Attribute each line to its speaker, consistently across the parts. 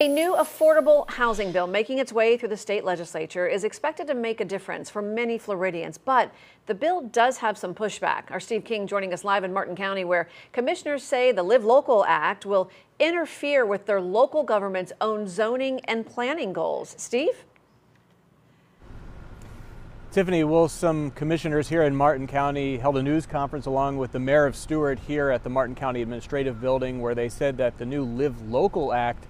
Speaker 1: A new affordable housing bill making its way through the state legislature is expected to make a difference for many Floridians, but the bill does have some pushback. Our Steve King joining us live in Martin County, where commissioners say the Live Local Act will interfere with their local government's own zoning and planning goals. Steve?
Speaker 2: Tiffany, will some commissioners here in Martin County held a news conference along with the mayor of Stuart here at the Martin County Administrative Building where they said that the new Live Local Act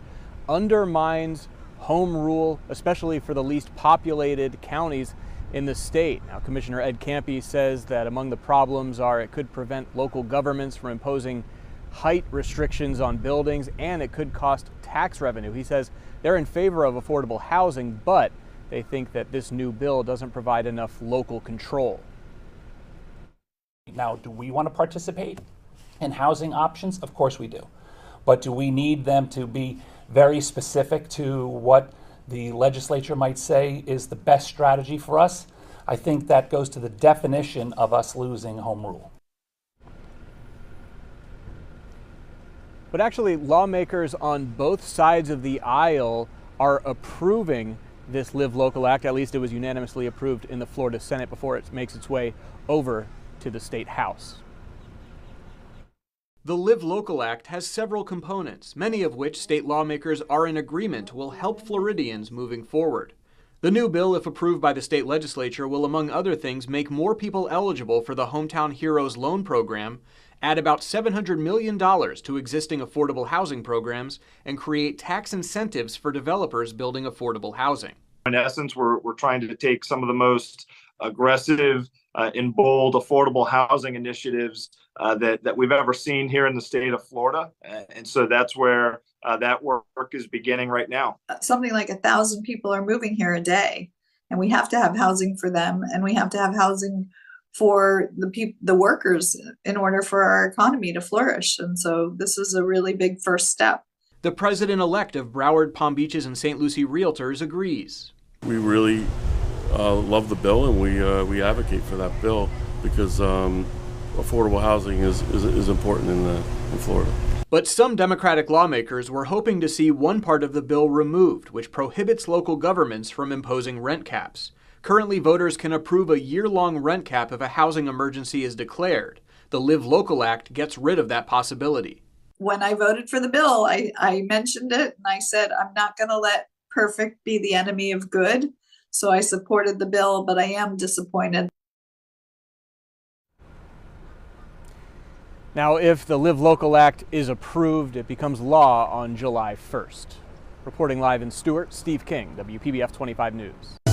Speaker 2: undermines home rule, especially for the least populated counties in the state. Now, Commissioner Ed Ciampi says that among the problems are it could prevent local governments from imposing height restrictions on buildings and it could cost tax revenue. He says they're in favor of affordable housing, but they think that this new bill doesn't provide enough local control.
Speaker 3: Now, do we want to participate in housing options? Of course we do. But do we need them to be very specific to what the legislature might say is the best strategy for us? I think that goes to the definition of us losing home rule.
Speaker 2: But actually, lawmakers on both sides of the aisle are approving this Live Local Act. At least it was unanimously approved in the Florida Senate before it makes its way over to the state House. The Live Local Act has several components, many of which state lawmakers are in agreement will help Floridians moving forward. The new bill, if approved by the state legislature, will, among other things, make more people eligible for the Hometown Heroes Loan Program, add about $700 million to existing affordable housing programs, and create tax incentives for developers building affordable housing.
Speaker 4: In essence, we're, we're trying to take some of the most aggressive uh, and bold affordable housing initiatives uh, that, that we've ever seen here in the state of Florida. And so that's where uh, that work is beginning right now.
Speaker 5: Something like a thousand people are moving here a day, and we have to have housing for them, and we have to have housing for the people, the workers, in order for our economy to flourish. And so this is a really big first step.
Speaker 2: The president elect of Broward, Palm Beaches, and St. Lucie Realtors agrees.
Speaker 6: We really uh, love the bill, and we uh, we advocate for that bill because um, affordable housing is, is, is important in, the, in Florida.
Speaker 2: But some Democratic lawmakers were hoping to see one part of the bill removed, which prohibits local governments from imposing rent caps. Currently, voters can approve a year long rent cap if a housing emergency is declared. The Live Local Act gets rid of that possibility.
Speaker 5: When I voted for the bill, I, I mentioned it and I said, I'm not going to let perfect be the enemy of good. So I supported the bill, but I am disappointed
Speaker 2: Now, if the Live Local Act is approved, it becomes law on July 1st. Reporting live in Stuart, Steve King, WPBF 25 News.